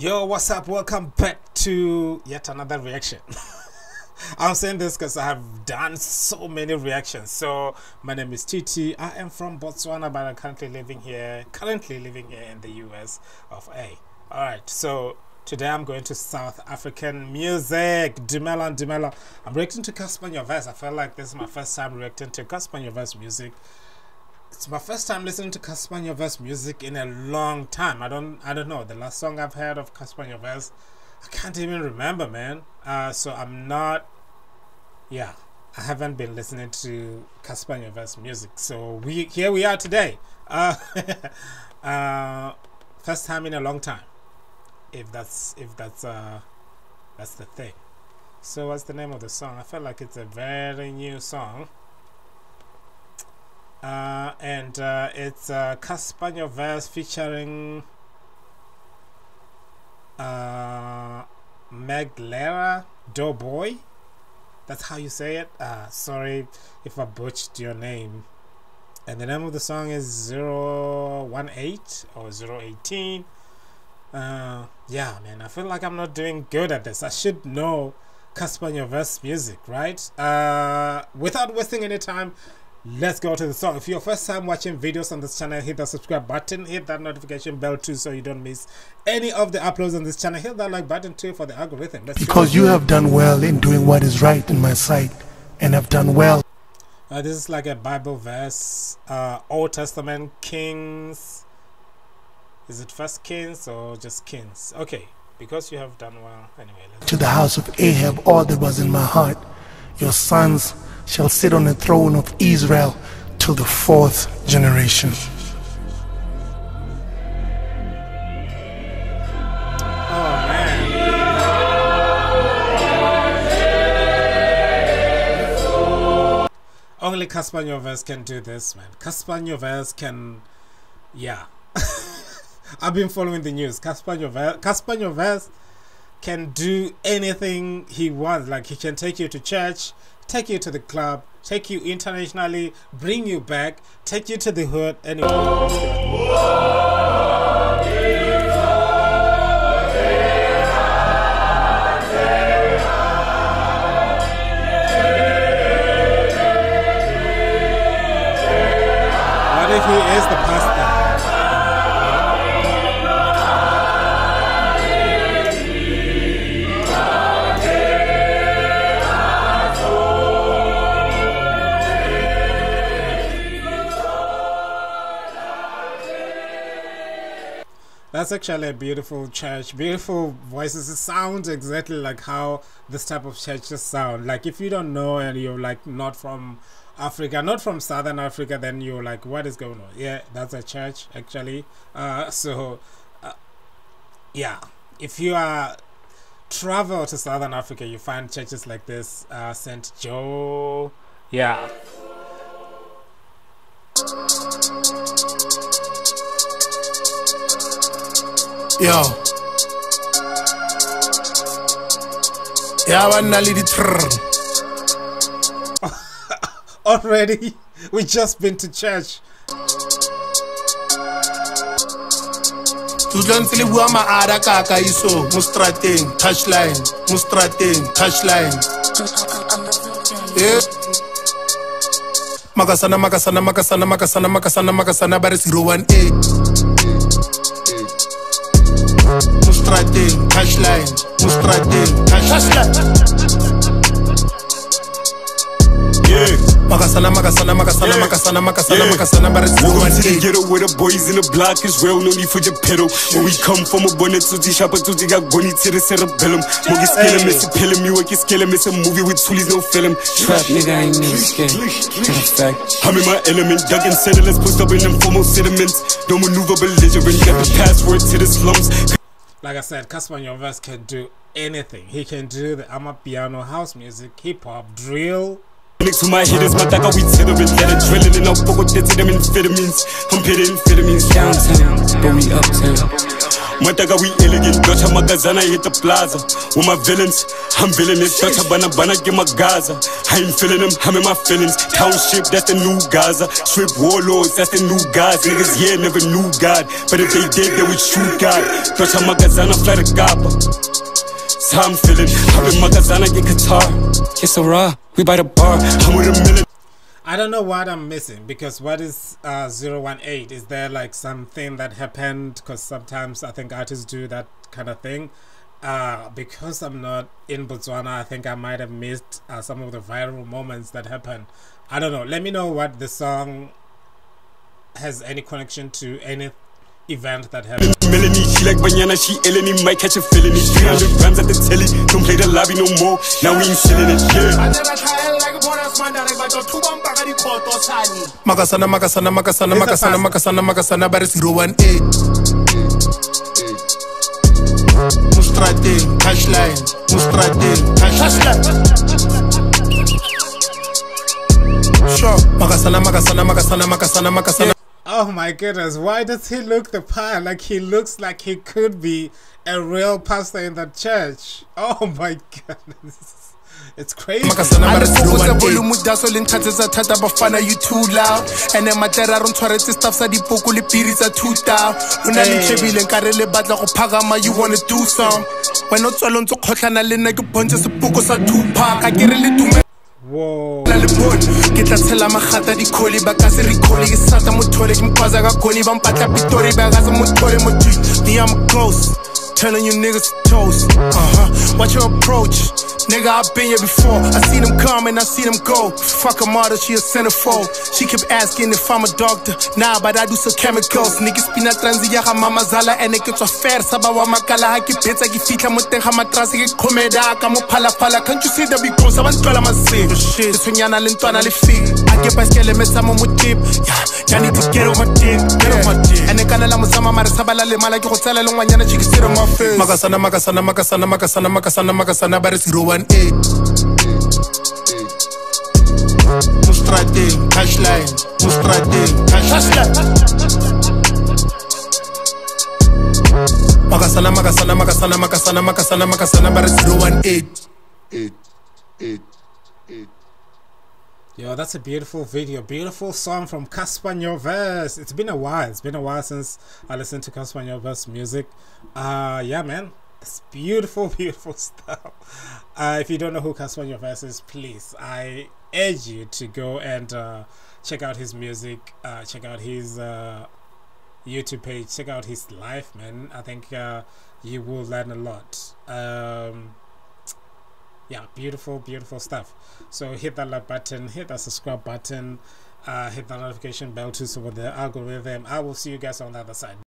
Yo, what's up? Welcome back to yet another reaction. I'm saying this because I have done so many reactions. So, my name is Titi. I am from Botswana, but I'm currently living here, currently living here in the US of A. Alright, so today I'm going to South African music. Dumela Dumela. I'm reacting to Cassper Nyovest. I feel like this is my first time reacting to Cassper Nyovest music it's my first time listening to Cassper Nyovest music in a long time. I don't I don't know. The last song I've heard of Cassper Nyovest, I can't even remember, man. Uh, so I'm not yeah, I haven't been listening to Cassper Nyovest music. So we here we are today. Uh, uh, first time in a long time. If that's if that's uh that's the thing. So what's the name of the song? I feel like it's a very new song uh, and uh, it's uh, Cassper Nyovest featuring uh, Meglera Doughboy. That's how you say it. Uh, sorry if I butchered your name. And the name of the song is 018 or 018. Uh, yeah, man, I feel like I'm not doing good at this. I should know Cassper Nyovest music, right? Uh, without wasting any time, let's go to the song if you're first time watching videos on this channel hit the subscribe button hit that notification bell too so you don't miss any of the uploads on this channel. Hit that like button too for the algorithm. Let's because you have done well in doing what is right in my sight and have done well. Uh, this is like a bible verse. Uh old testament kings. Is it first kings or just kings? Okay because you have done well. Anyway to the house of ahab all that was in my heart your sons shall sit on the throne of Israel till the fourth generation. Only Nyovest can do this, man. Nyovest can, yeah. I've been following the news. Cassper Nyovest can do anything he wants. Like he can take you to church, take you to the club, take you internationally, bring you back, take you to the hood. Anyway. That's actually a beautiful church, beautiful voices. It sounds exactly like how this type of churches sound. Like if you don't know and you're like not from Africa, not from Southern Africa, then you're like, what is going on? Yeah, that's a church actually. Uh, so, uh, yeah, if you are travel to Southern Africa, you find churches like this, uh, St. Joe. Yeah. Yo. Yeah, one lady Already, we just been to church. Tutlan fili bua maada kaka iso mo strateng touchline mo strateng touchline yeah makasana makasana makasana makasana makasana makasana ba re 018 Mustradin, touchline, Mustradin, touchline. Yeah. Makasana, makasana, makasana, yeah. makasana, makasana, yeah. makasana, but it's Welcome to the ghetto where the boys in the block is real, no need for your pedal. When we come from a bonnet to the shop, to the goni to the cerebellum. Mogi skill him, miss pill him, you work his skill him, it's a movie with toolies, no film. Trap nigga, I ain't never scared. fact. I'm in my element, dug and settle, let's post up in them formal sediments. Don't maneuver belligerent, got the password to the slums like I said, Cassper Nyovest can do anything. He can do the amapiano, house music, hip hop, drill. My hitters, I'll it to them. I'm pitting downtown, but we uptown. Mataga we elegant, Dutcha Magazana hit the plaza. With my villains, I'm villainous. Dutcha Bana Bana give my Gaza. I ain't feeling them, I'm in my feelings. Township, that's the new Gaza. Strip warlords, that's the new guys. Niggas, yeah, never knew God. But if they did, they would shoot God. Dutcha Magazana fly the Gaba. How I'm feeling. I'm in Magazana, get Qatar. It's so raw, we by the bar. I'm with a million. I don't know what I'm missing because what is uh, 018? Is there like something that happened? Because sometimes I think artists do that kind of thing. Uh, because I'm not in Botswana, I think I might have missed uh, some of the viral moments that happened. I don't know. Let me know what the song has any connection to any event that happened. Melanie, she like banana, she Eleni, might catch a felony. 300 grams at the telly, don't play the lobby no more. Now we ain't selling it, yeah. Makasana, Makasana, Makasana, Makasana, Makasana, Makasana, but it's 018. Mustrate, touchline, Mustrate, touchline. Sure. Makasana, Makasana, Makasana, Makasana, Makasana. Oh my goodness, why does he look the part? Like he looks like he could be a real pastor in the church. Oh my goodness. It's crazy. Makasana, but it's alifokotsa 018. volume daso le nkgatsetsa thata bafana you too loud ene matera ro ntshwaretse staff sa dipoko le piri tsa two down o na le Hey. tšhebile nkare le batla go phagama you wanna do some wena o tswale ntse kgotlhana le nna ke bontshe sepoko sa tupac a ke re le dumela Whoa. le bone ke tla tshela magata dikholi ba ka se recole ke sata mothole ke mkhwaza ka goni ba mpatla pitori ba ka se mothole I'm ghost telling you niggas to toast. Uh-huh watch your approach Nigga, I've been here before. I seen them come and I seen them go. Fuck a model, she a centerfold. She kept asking if I'm a doctor. Nah, but I do some chemicals. Niggas pina transi ya ga mama zala and ke tswa fair sa ba wa makala ha ke betsa ke fitla mo teng ga matrase ke khomeda ka mo phala phala. Can't you see the big boss? Ba ntlola masego. Oh, shit, tshonyana le ntwana le fig. I get baskele me sa mo mo tip. Yeah, ya need to get on my dick. Get on my dick. Ane kana la mo sama mare sa bala le mala ke go tsela le ngwanyana chikisiro my face. Makasana, Makasana, Makasana, Makasana, Makasana, Makasana, but it's 018. Mustrate, touchline, Mustrate, touchline. Makasana, Makasana, Makasana, Makasana, Makasana, Makasana, but it's 018. Yo, that's a beautiful video. Beautiful song from Cassper Nyovest. It's been a while. It's been a while since I listened to Cassper Nyovest music. Uh yeah man. It's beautiful, beautiful stuff. Uh if you don't know who Cassper Nyovest is, please I urge you to go and uh check out his music, uh check out his uh YouTube page, check out his life, man. I think uh you will learn a lot. Um yeah beautiful beautiful stuff. So hit that like button hit that subscribe button uh hit that notification bell too so with the algorithm i will see you guys on the other side